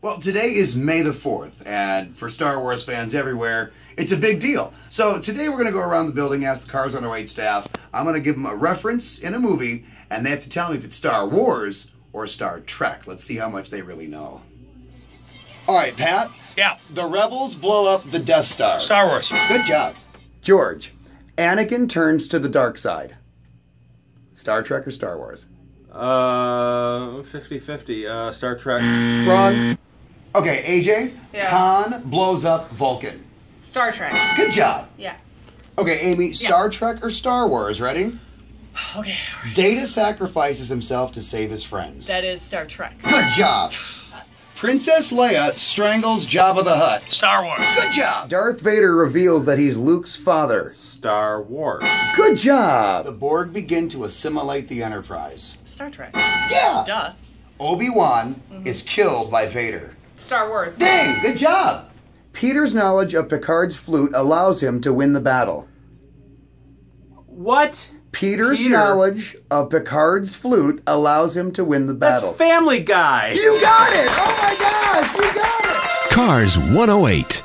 Well, today is May the 4th, and for Star Wars fans everywhere, it's a big deal. So today we're going to go around the building, ask the Cars 108 staff. I'm going to give them a reference in a movie, and they have to tell me if it's Star Wars or Star Trek. Let's see how much they really know. All right, Pat. Yeah. The rebels blow up the Death Star. Star Wars. Good job. George. Anakin turns to the dark side. Star Trek or Star Wars? Uh, 50 50. Uh, Star Trek. Wrong. Okay, AJ. Yeah. Khan blows up Vulcan. Star Trek. Good job. Yeah. Okay, Amy, Star Trek or Star Wars? Ready? Okay. Data sacrifices himself to save his friends. That is Star Trek. Good job. Princess Leia strangles Jabba the Hutt. Star Wars. Good job. Darth Vader reveals that he's Luke's father. Star Wars. Good job. The Borg begin to assimilate the Enterprise. Star Trek. Yeah. Duh. Obi-Wan mm-hmm. is killed by Vader. Star Wars. Dang, good job. Peter's knowledge of Picard's flute allows him to win the battle. What? Peter's Peter. knowledge of Picard's flute allows him to win the battle. That's battle. Family Guy. you got it! Oh my gosh, you got it! Cars 108.